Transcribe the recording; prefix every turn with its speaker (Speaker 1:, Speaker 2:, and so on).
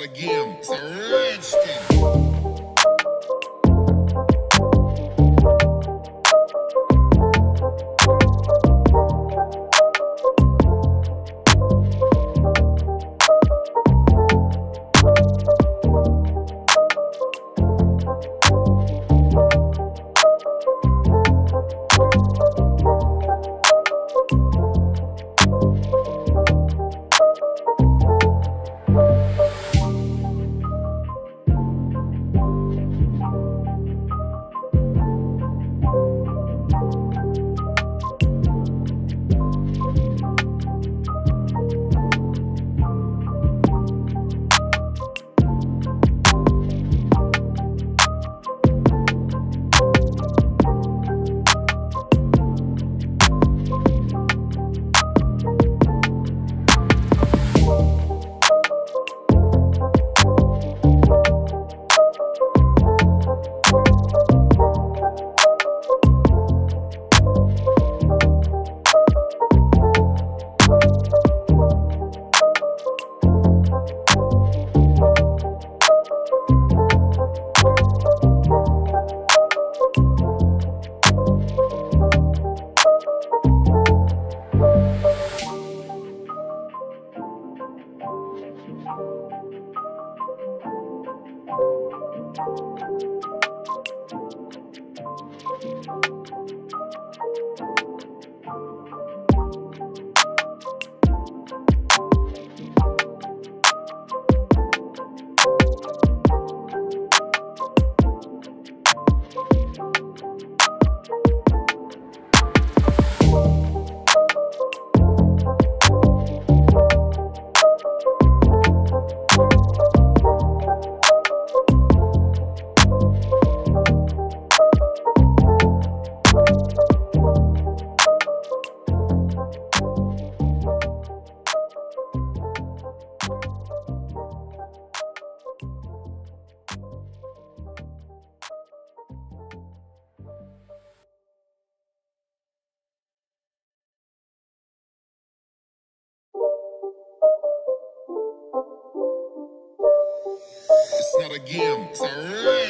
Speaker 1: not a game, it's a rich. It's not a game, it's a rich thing.